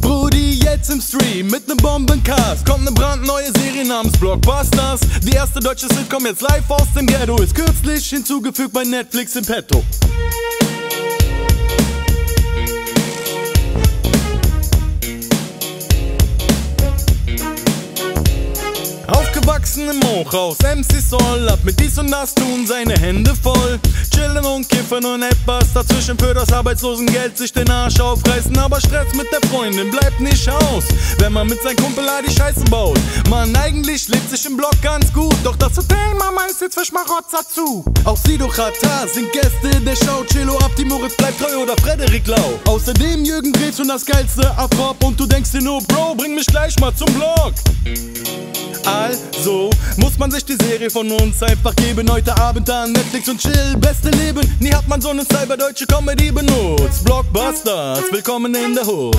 Brudi, jetzt im Stream mit nem Bombencast kommt ne brandneue Serie namens Blockbusters. Die erste deutsche Sitcom jetzt live aus dem Ghetto ist kürzlich hinzugefügt bei Netflix im Petto. Aufgewachsen im Hochhaus, MC Soll ab mit dies und das tun seine Hände voll. Chillen und kiffen und etwas dazwischen für das Arbeitslosengeld sich den Arsch aufreißen. Aber Stress mit der Freundin bleibt nicht aus, wenn man mit seinem Kumpel die Scheiße baut. Man, eigentlich lebt sich im Block ganz gut, doch das Hotel Mama ist jetzt für Schmarotzer zu. Auch Sido Chata sind Gäste der Show. Chilo ab, die Moritz bleibt treu oder Frederik Lau. Außerdem Jürgen Drews und das geilste Afrop und du denkst dir nur, Bro, bring mich gleich mal zum Blog. Also muss man sich die Serie von uns einfach geben. Heute Abend an Netflix und chill, beste Leben. Nie hat man so eine cyberdeutsche Comedy benutzt. Blockbusters, willkommen in der Hood.